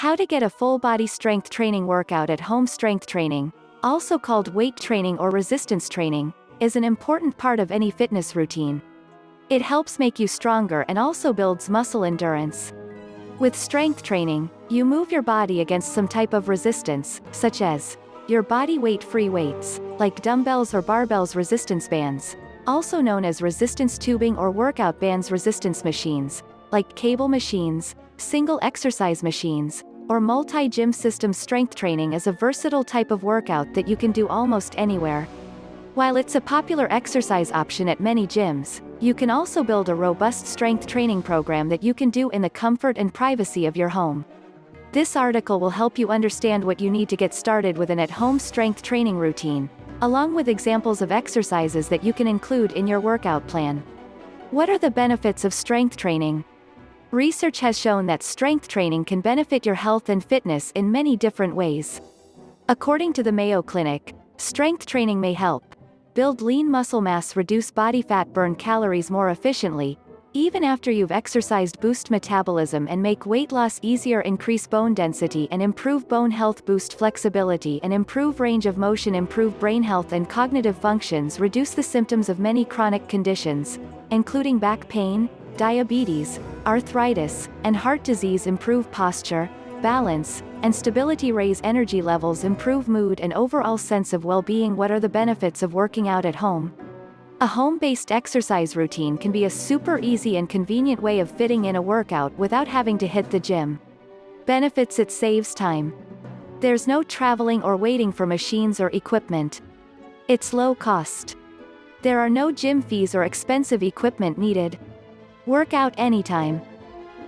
How to get a full body strength training workout at home strength training, also called weight training or resistance training, is an important part of any fitness routine. It helps make you stronger and also builds muscle endurance. With strength training, you move your body against some type of resistance, such as your body weight free weights, like dumbbells or barbells resistance bands, also known as resistance tubing or workout bands resistance machines, like cable machines, single exercise machines, or multi-gym system strength training is a versatile type of workout that you can do almost anywhere. While it's a popular exercise option at many gyms, you can also build a robust strength training program that you can do in the comfort and privacy of your home. This article will help you understand what you need to get started with an at-home strength training routine, along with examples of exercises that you can include in your workout plan. What are the benefits of strength training? Research has shown that strength training can benefit your health and fitness in many different ways. According to the Mayo Clinic, strength training may help build lean muscle mass, reduce body fat, burn calories more efficiently, even after you've exercised boost metabolism and make weight loss easier increase bone density and improve bone health boost flexibility and improve range of motion improve brain health and cognitive functions reduce the symptoms of many chronic conditions, including back pain, diabetes, arthritis, and heart disease improve posture, balance, and stability raise energy levels improve mood and overall sense of well-being what are the benefits of working out at home? A home-based exercise routine can be a super easy and convenient way of fitting in a workout without having to hit the gym. Benefits it saves time. There's no traveling or waiting for machines or equipment. It's low cost. There are no gym fees or expensive equipment needed. Work out anytime.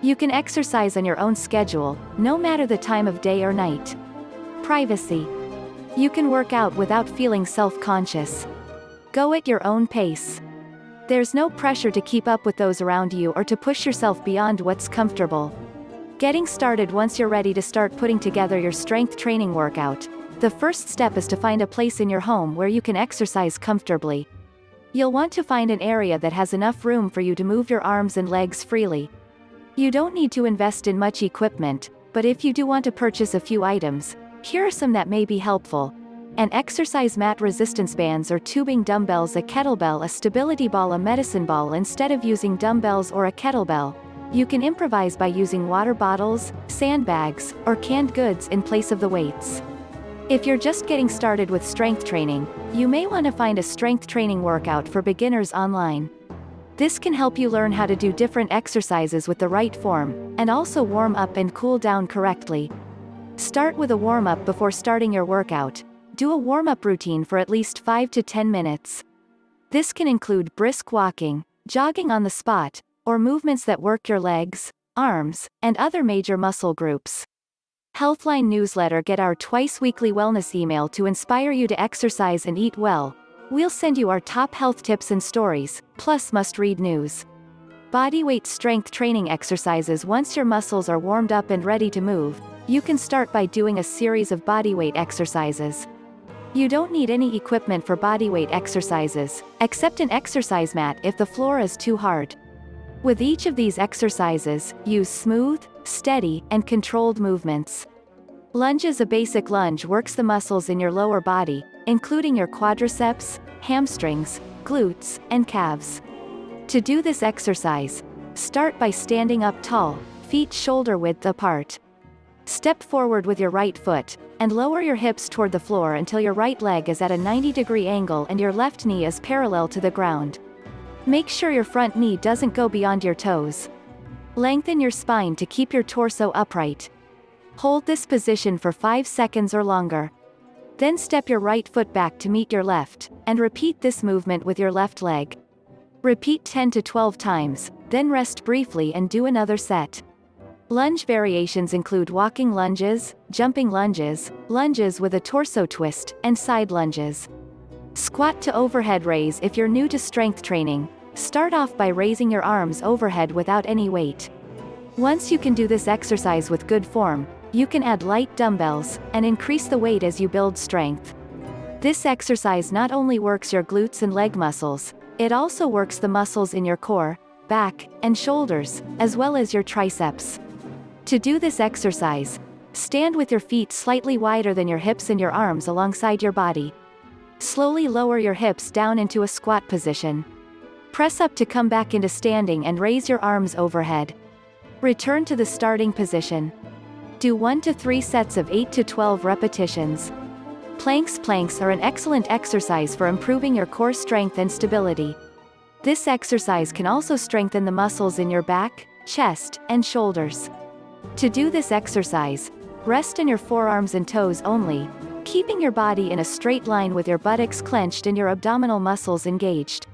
You can exercise on your own schedule, no matter the time of day or night. Privacy. You can work out without feeling self-conscious. Go at your own pace. There's no pressure to keep up with those around you or to push yourself beyond what's comfortable. Getting started once you're ready to start putting together your strength training workout, the first step is to find a place in your home where you can exercise comfortably. You'll want to find an area that has enough room for you to move your arms and legs freely. You don't need to invest in much equipment, but if you do want to purchase a few items, here are some that may be helpful. An exercise mat resistance bands or tubing dumbbells a kettlebell a stability ball a medicine ball instead of using dumbbells or a kettlebell. You can improvise by using water bottles, sandbags, or canned goods in place of the weights. If you're just getting started with strength training, you may want to find a strength training workout for beginners online. This can help you learn how to do different exercises with the right form, and also warm up and cool down correctly. Start with a warm-up before starting your workout, do a warm-up routine for at least 5 to 10 minutes. This can include brisk walking, jogging on the spot, or movements that work your legs, arms, and other major muscle groups. Healthline newsletter Get our twice weekly wellness email to inspire you to exercise and eat well. We'll send you our top health tips and stories, plus must read news. Bodyweight strength training exercises Once your muscles are warmed up and ready to move, you can start by doing a series of bodyweight exercises. You don't need any equipment for bodyweight exercises, except an exercise mat if the floor is too hard. With each of these exercises, use smooth, steady, and controlled movements. Lunges A basic lunge works the muscles in your lower body, including your quadriceps, hamstrings, glutes, and calves. To do this exercise, start by standing up tall, feet shoulder width apart. Step forward with your right foot, and lower your hips toward the floor until your right leg is at a 90 degree angle and your left knee is parallel to the ground. Make sure your front knee doesn't go beyond your toes. Lengthen your spine to keep your torso upright. Hold this position for 5 seconds or longer. Then step your right foot back to meet your left, and repeat this movement with your left leg. Repeat 10 to 12 times, then rest briefly and do another set. Lunge variations include walking lunges, jumping lunges, lunges with a torso twist, and side lunges. Squat to overhead raise If you're new to strength training, start off by raising your arms overhead without any weight. Once you can do this exercise with good form, you can add light dumbbells, and increase the weight as you build strength. This exercise not only works your glutes and leg muscles, it also works the muscles in your core, back, and shoulders, as well as your triceps. To do this exercise, Stand with your feet slightly wider than your hips and your arms alongside your body. Slowly lower your hips down into a squat position. Press up to come back into standing and raise your arms overhead. Return to the starting position. Do 1 to 3 sets of 8 to 12 repetitions. Planks Planks are an excellent exercise for improving your core strength and stability. This exercise can also strengthen the muscles in your back, chest, and shoulders. To do this exercise, rest in your forearms and toes only, keeping your body in a straight line with your buttocks clenched and your abdominal muscles engaged.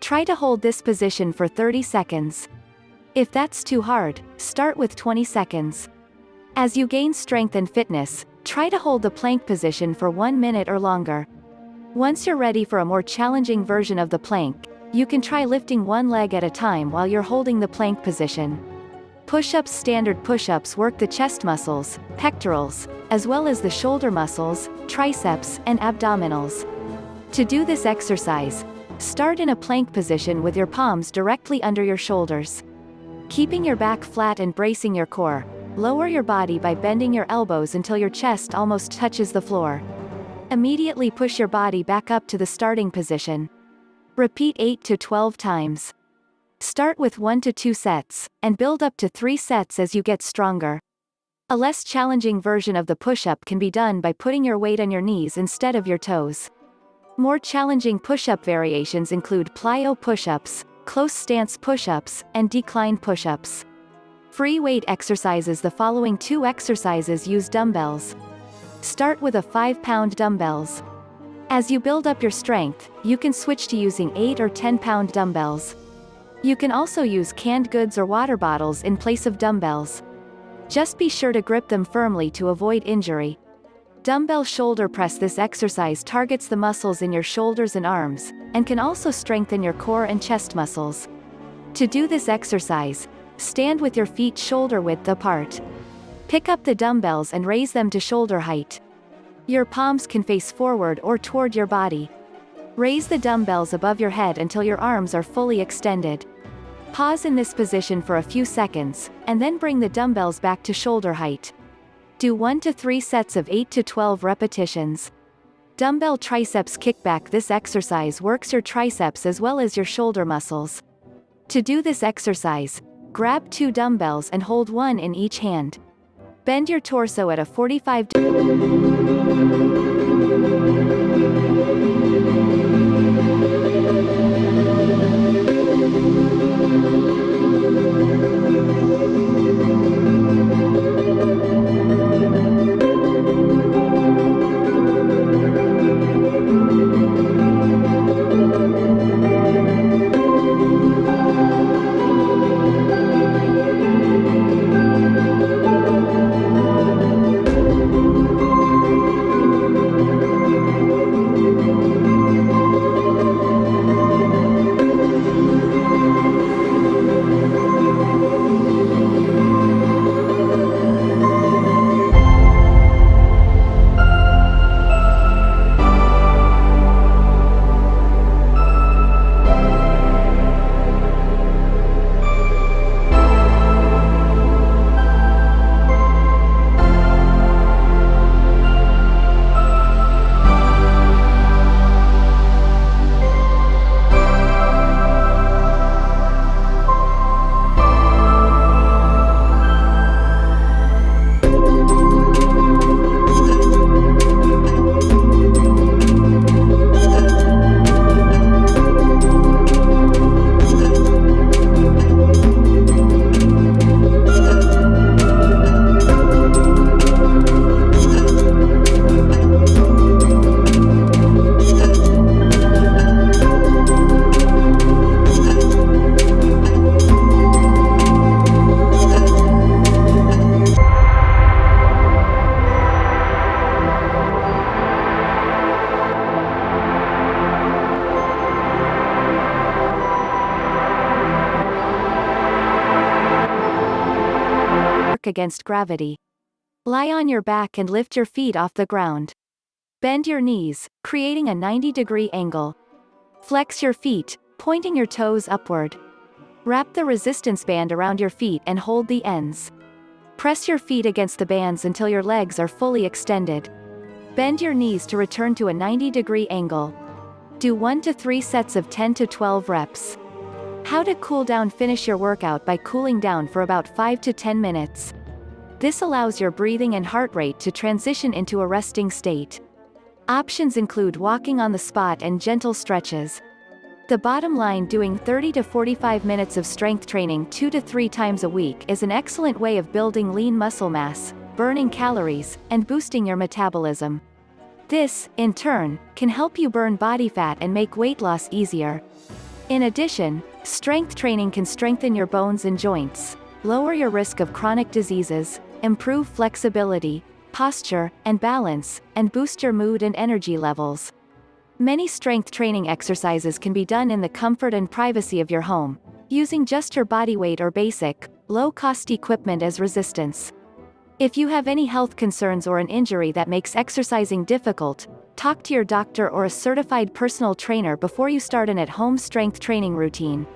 Try to hold this position for 30 seconds. If that's too hard, start with 20 seconds. As you gain strength and fitness, Try to hold the plank position for one minute or longer. Once you're ready for a more challenging version of the plank, you can try lifting one leg at a time while you're holding the plank position. Push-ups Standard push-ups work the chest muscles, pectorals, as well as the shoulder muscles, triceps, and abdominals. To do this exercise, start in a plank position with your palms directly under your shoulders. Keeping your back flat and bracing your core, Lower your body by bending your elbows until your chest almost touches the floor. Immediately push your body back up to the starting position. Repeat 8 to 12 times. Start with 1 to 2 sets, and build up to 3 sets as you get stronger. A less challenging version of the push-up can be done by putting your weight on your knees instead of your toes. More challenging push-up variations include plyo push-ups, close stance push-ups, and decline push-ups. Free weight exercises The following two exercises use dumbbells. Start with a 5-pound dumbbells. As you build up your strength, you can switch to using 8 or 10-pound dumbbells. You can also use canned goods or water bottles in place of dumbbells. Just be sure to grip them firmly to avoid injury. Dumbbell shoulder press This exercise targets the muscles in your shoulders and arms, and can also strengthen your core and chest muscles. To do this exercise, Stand with your feet shoulder width apart. Pick up the dumbbells and raise them to shoulder height. Your palms can face forward or toward your body. Raise the dumbbells above your head until your arms are fully extended. Pause in this position for a few seconds, and then bring the dumbbells back to shoulder height. Do 1 to 3 sets of 8 to 12 repetitions. Dumbbell triceps kickback This exercise works your triceps as well as your shoulder muscles. To do this exercise, Grab two dumbbells and hold one in each hand. Bend your torso at a 45 against gravity. Lie on your back and lift your feet off the ground. Bend your knees, creating a 90 degree angle. Flex your feet, pointing your toes upward. Wrap the resistance band around your feet and hold the ends. Press your feet against the bands until your legs are fully extended. Bend your knees to return to a 90 degree angle. Do 1 to 3 sets of 10 to 12 reps. How to cool down Finish your workout by cooling down for about 5 to 10 minutes. This allows your breathing and heart rate to transition into a resting state. Options include walking on the spot and gentle stretches. The bottom line doing 30 to 45 minutes of strength training 2 to 3 times a week is an excellent way of building lean muscle mass, burning calories, and boosting your metabolism. This, in turn, can help you burn body fat and make weight loss easier. In addition, strength training can strengthen your bones and joints, lower your risk of chronic diseases, improve flexibility, posture, and balance, and boost your mood and energy levels. Many strength training exercises can be done in the comfort and privacy of your home, using just your body weight or basic, low-cost equipment as resistance. If you have any health concerns or an injury that makes exercising difficult, talk to your doctor or a certified personal trainer before you start an at-home strength training routine.